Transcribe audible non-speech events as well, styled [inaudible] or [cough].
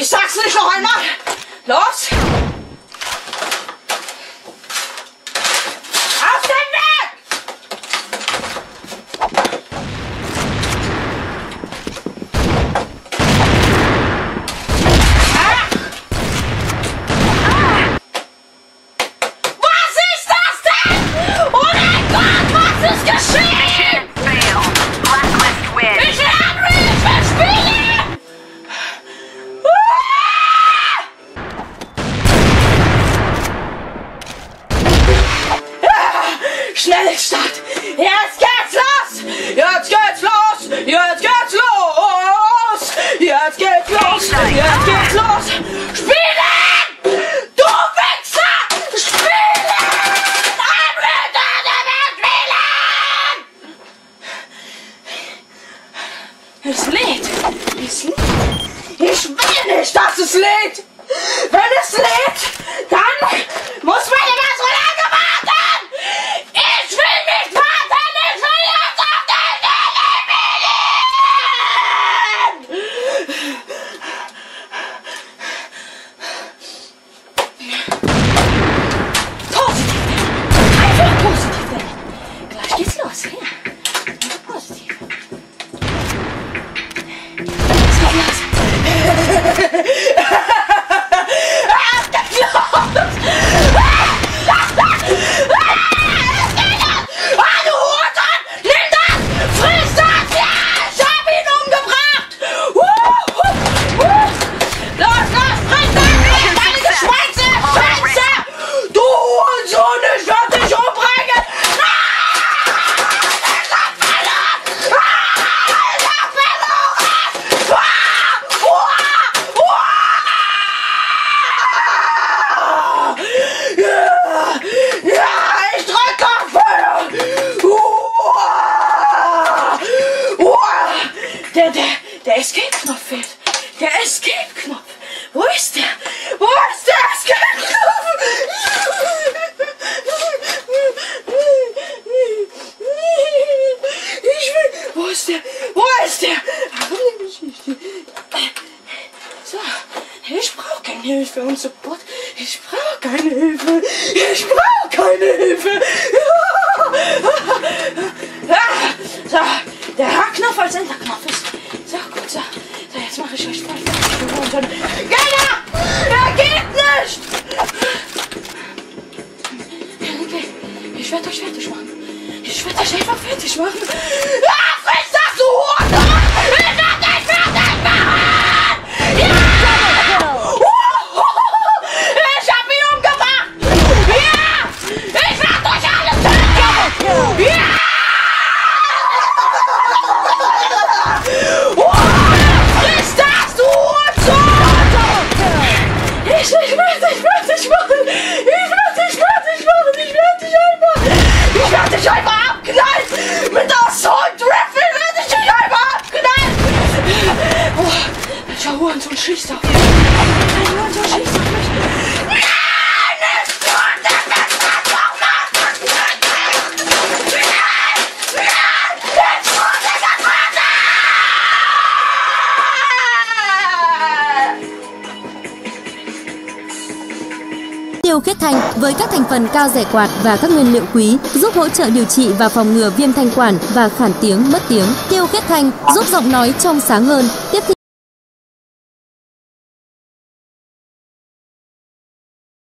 Ich sag's nicht noch einmal. Los! Es lädt. Es lädt. Ich will nicht, dass es lädt. Wenn es lädt, dann ist der? Wo ist der? So, ich brauche keine Hilfe und Support. Ich brauche keine Hilfe. Ich brauche keine Hilfe. [laughs] Ah, So, der H-Knopf als Enterknopf ist. So, gut, so. So, jetzt mache ich euch voll fertig. Gella! Er geht nicht! Ich werde euch fertig machen. Ich werde euch einfach fertig machen. Ah, Ich werd dich einfach abknallen! Mit Assault Rifle werd ich dich einfach abknallen! Oh, welcher Hurensohn schießt auf mich? Ein Hurensohn schießt auf mich! Tiêu Khiết Thanh với các thành phần cao rẻ quạt và các nguyên liệu quý giúp hỗ trợ điều trị và phòng ngừa viêm thanh quản và khản tiếng, mất tiếng. Tiêu Khiết Thanh giúp giọng nói trong sáng hơn. Tiếp thị